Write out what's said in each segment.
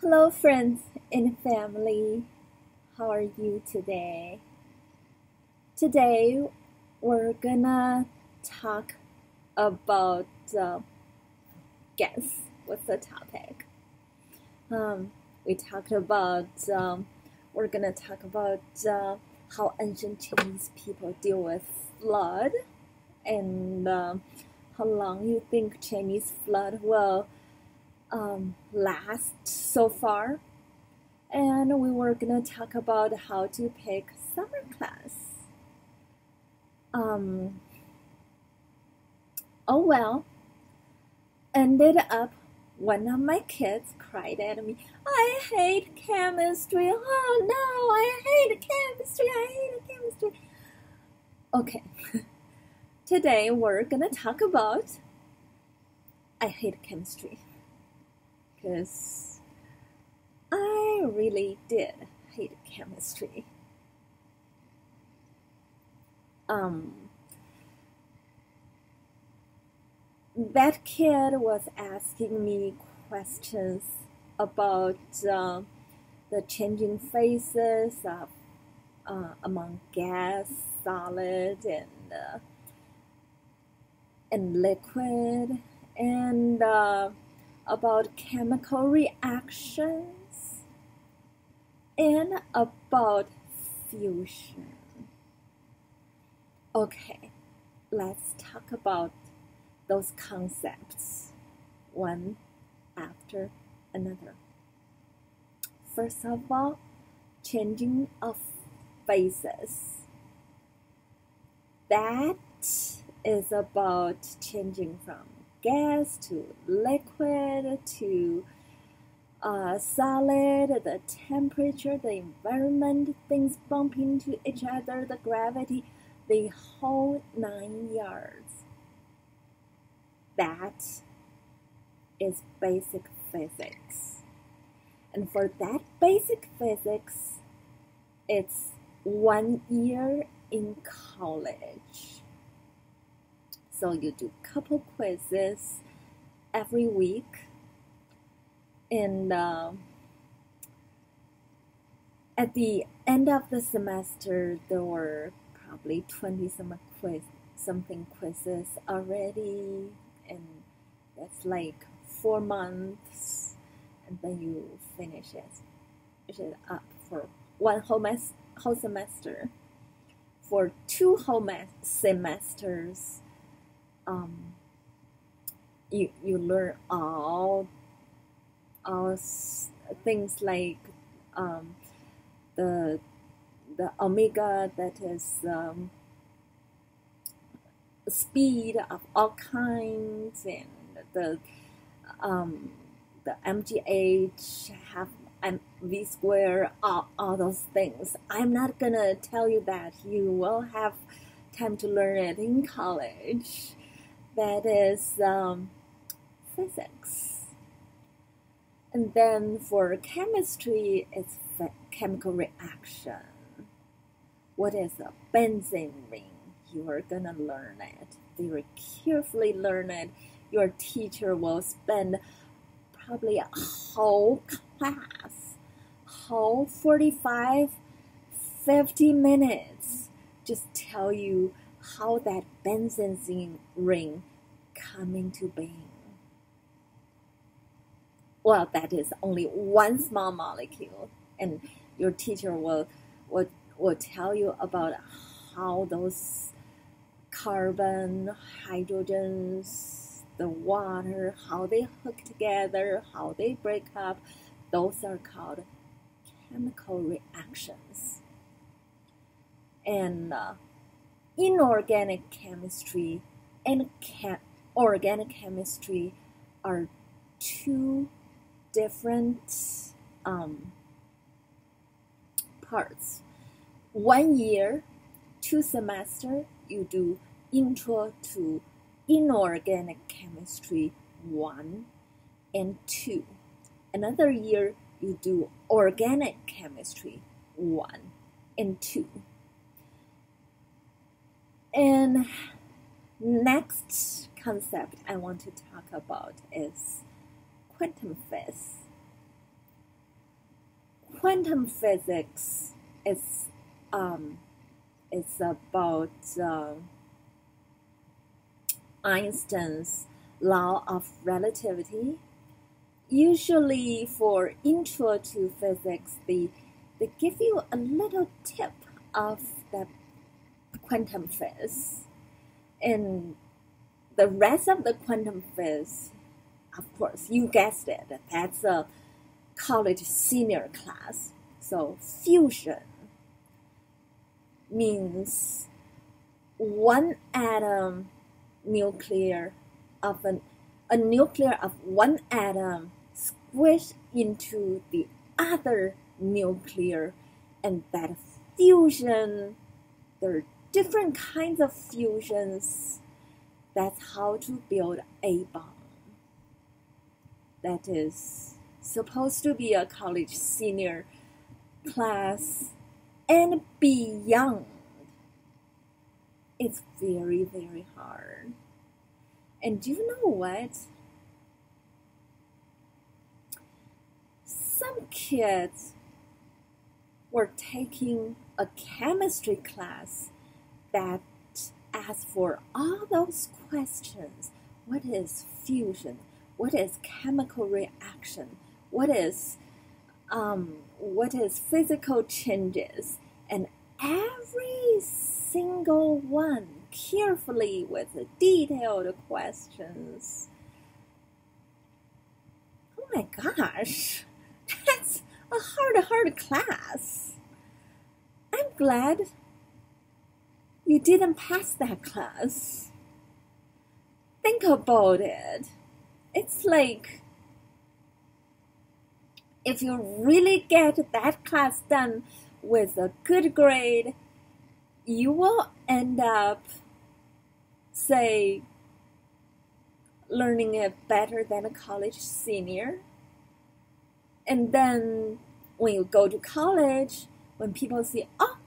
Hello, friends and family. How are you today? Today, we're gonna talk about uh, guess what's the topic? Um, we talked about um, we're gonna talk about uh, how ancient Chinese people deal with flood and um, how long you think Chinese flood will um, last so far. And we were gonna talk about how to pick summer class. Um, oh well, ended up one of my kids cried at me, I hate chemistry. Oh no, I hate chemistry. I hate chemistry. Okay, today we're gonna talk about I hate chemistry because I really did hate chemistry. Um, that kid was asking me questions about uh, the changing phases of uh, among gas, solid, and uh, and liquid, and uh, about chemical reactions and about fusion. Okay, let's talk about those concepts one after another. First of all, changing of phases. That is about changing from gas to liquid to uh, solid, the temperature, the environment, things bump into each other, the gravity, the whole nine yards. That is basic physics. And for that basic physics, it's one year in college. So you do couple quizzes every week, and uh, at the end of the semester, there were probably twenty some quiz something quizzes already, and that's like four months, and then you finish it, finish it up for one whole mes- whole semester. For two whole semesters, um, you you learn all all things like um, the the omega that is um, speed of all kinds and the um, the MGH have and V square all, all those things. I'm not gonna tell you that you will have time to learn it in college that is um, physics. And then for chemistry, it's chemical reaction. What is a benzene ring? You are gonna learn it. Very carefully learn it. Your teacher will spend probably a whole class, whole 45, 50 minutes, just tell you how that benzene ring come into being. Well, that is only one small molecule, and your teacher will will, will tell you about how those carbon, hydrogens, the water, how they hook together, how they break up. Those are called chemical reactions. And uh, inorganic chemistry and chem- organic chemistry are two different um, parts. One year, two semester, you do intro to inorganic chemistry one and two. Another year, you do organic chemistry one and two. And next concept I want to talk about is quantum physics. quantum physics is um, it's about uh, Einstein's law of relativity. Usually, for intro to physics, they they give you a little tip of the quantum physics and the rest of the quantum phase, of course, you guessed it. That's a college senior class. So fusion means one atom nuclear of an, a nuclear of one atom squished into the other nuclear and that fusion there are different kinds of fusions that's how to build a bomb that is supposed to be a college senior class and beyond. It's very, very hard. And do you know what? Some kids were taking a chemistry class that asks for all those questions. What is fusion? What is chemical reaction? What is um, what is physical changes, and every single one carefully with detailed questions. Oh my gosh, that's a hard, hard class. I'm glad you didn't pass that class. Think about it. It's like if you really get that class done with a good grade, you will end up, say, learning it better than a college senior. And then when you go to college, when people see, oh,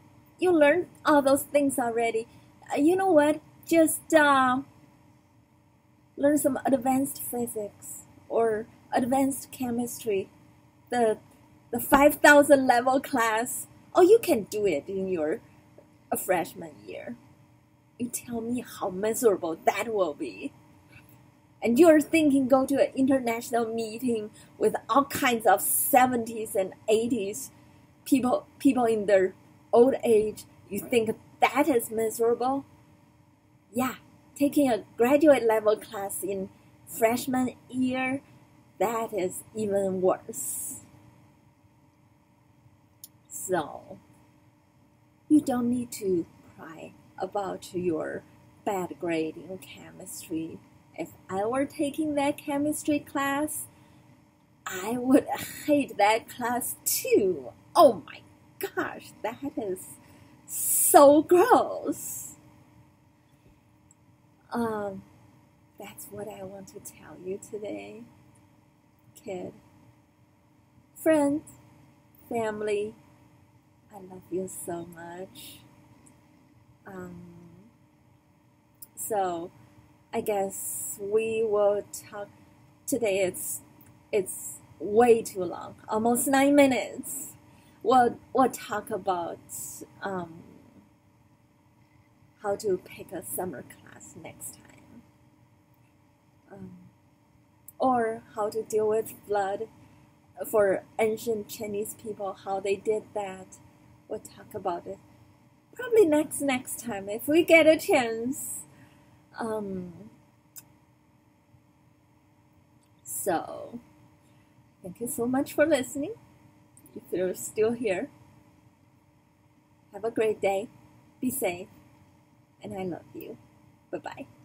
you learned all those things already, uh, you know what? Just uh, learn some advanced physics or advanced chemistry. The the 5000 level class. Oh you can do it in your a freshman year. You tell me how miserable that will be. And you're thinking go to an international meeting with all kinds of 70s and 80s people people in their old age you think that is miserable yeah taking a graduate level class in freshman year that is even worse so you don't need to cry about your bad grade in chemistry. If I were taking that chemistry class, I would hate that class too. Oh my gosh, that is so gross. Um, that's what I want to tell you today, kid. Friends, family, I love you so much. Um, so, I guess we will talk today. It's it's way too long, almost nine minutes. We'll we'll talk about um, how to pick a summer class next time, um, or how to deal with flood for ancient Chinese people, how they did that we'll talk about it probably next next time if we get a chance. Um, so, thank you so much for listening. If you're still here, have a great day, be safe, and I love you. Bye bye.